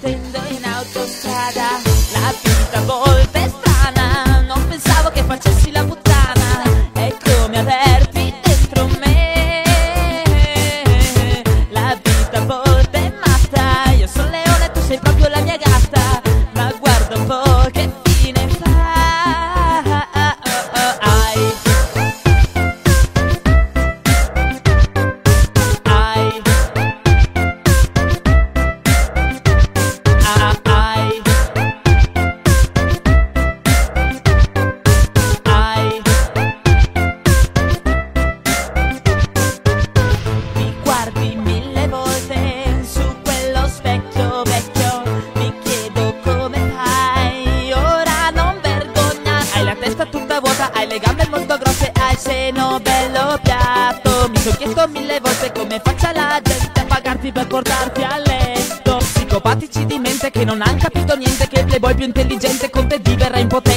something that vuota hai le gambe molto grosse hai il seno bello piatto. Mi sono chiesto mille volte come faccia la gente a pagarti per portarti a letto. Psicopatici di mente che non han capito niente che il playboy più intelligente con te diverrà impotente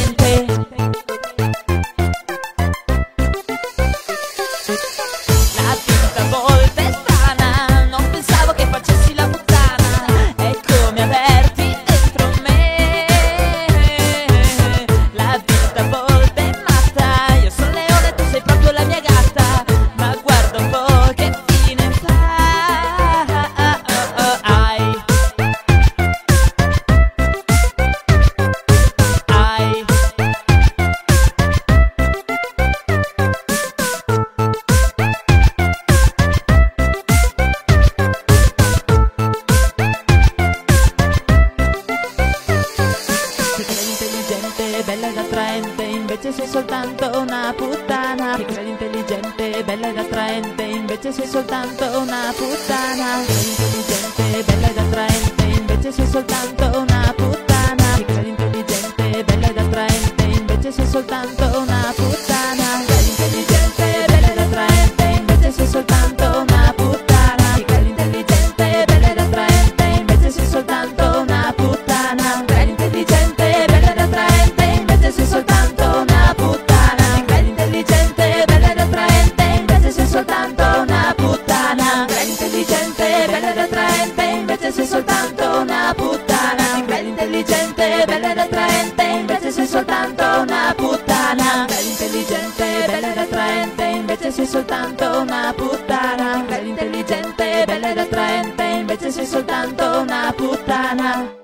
bella ed attraente, invece sei soltanto una puttana. Ti credi intelligente, bella ed attraente, invece sei soltanto una puttana. Ti credi intelligente, bella ed attraente, invece sei soltanto una puttana. Intelligente, bella ed attraente, invece sei soltanto una puttana. Credi intelligente, bella ed attraente, invece sei soltanto una puttana. Credi intelligente, bella ed attraente, invece sei soltanto una puttana.